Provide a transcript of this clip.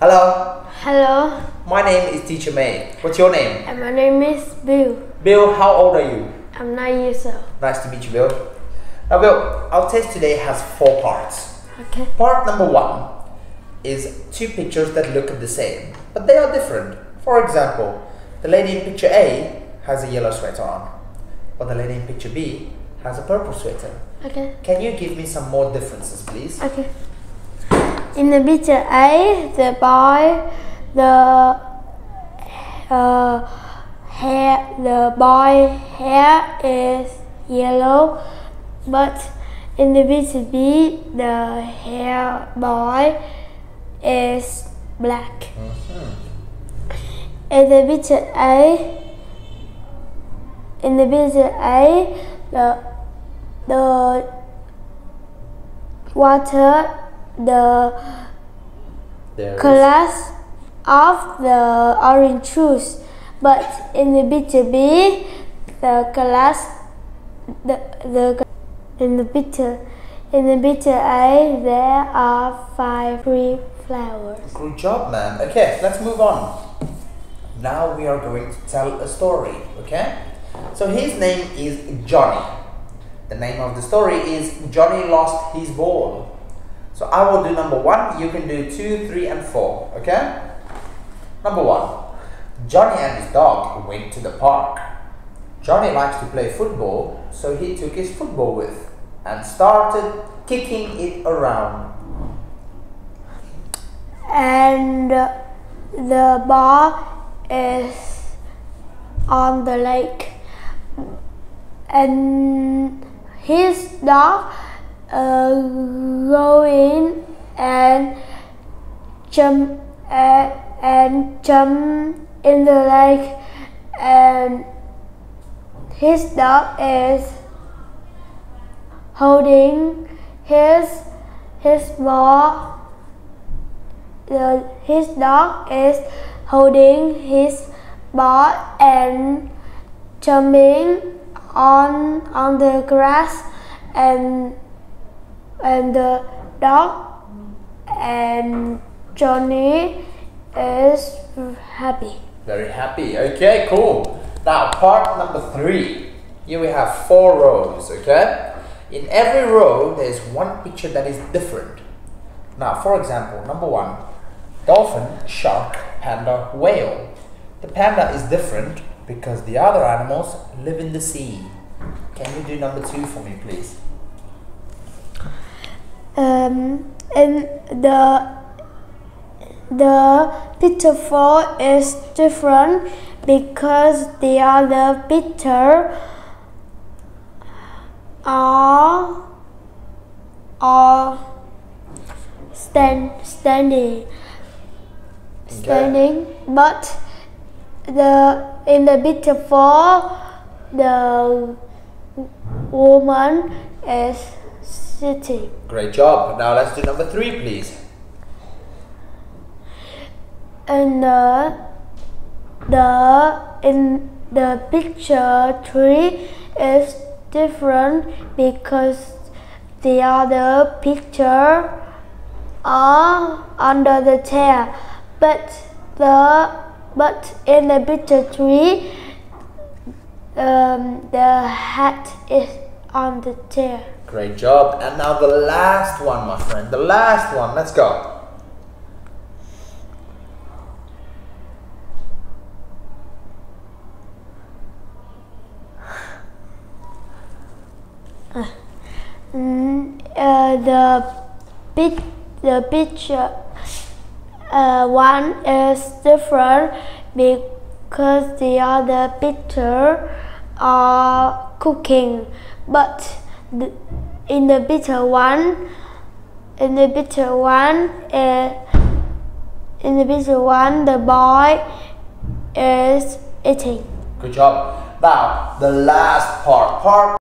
Hello, Hello, my name is Teacher May. What's your name? and my name is Bill. Bill, how old are you? I'm nine years old. Nice to meet you, Bill. Now, Bill, our test today has four parts. Okay. Part number one is two pictures that look the same, but they are different. For example, the lady in picture A has a yellow sweater on, while the lady in picture B has a purple sweater. Okay. Can you give me some more differences, please? Okay. In the picture A, the boy, the uh, hair, the boy hair is yellow, but in the picture B, the hair boy is black. In the picture A, in the picture A, the the water, the There glass of the orange juice, but in the picture B, the glass, the the in the bitter, in the bitter A, there are five free flowers. Good job, man. Okay, let's move on. Now we are going to tell a story, okay? So his name is Johnny. The name of the story is Johnny Lost His Ball. So I will do number one, you can do two, three, and four, okay? Number one Johnny and his dog went to the park. Johnny likes to play football, so he took his football with and started kicking it around. And the bar is on the lake, and his dog uh, go in and jump uh, and jump in the lake, and his dog is holding his his ball. The, his dog is holding his ball and jumping on on the grass and and the dog and Johnny is happy. Very happy. Okay, cool. Now, part number three. Here we have four rows, okay? In every row, there's one picture that is different. Now, for example, number one dolphin, shark, panda, whale. The panda is different because the other animals live in the sea. Can you do number two for me, please? Um, and the the picture is different because the other picture are are stand standing standing but the in the picture four the woman is sitting Great job. Now, let's do number three, please. and the the in the picture three is different because the other picture are under the chair but the but in the picture three um, the hat is on the chair Great job. And now the last one, my friend. The last one. Let's go. Mm, uh, the pic, the picture uh, one is different because the other picture are cooking, but the, in the picture one, in the picture one, uh, in the picture one, the boy is eating. Good job. Now, the last part. Part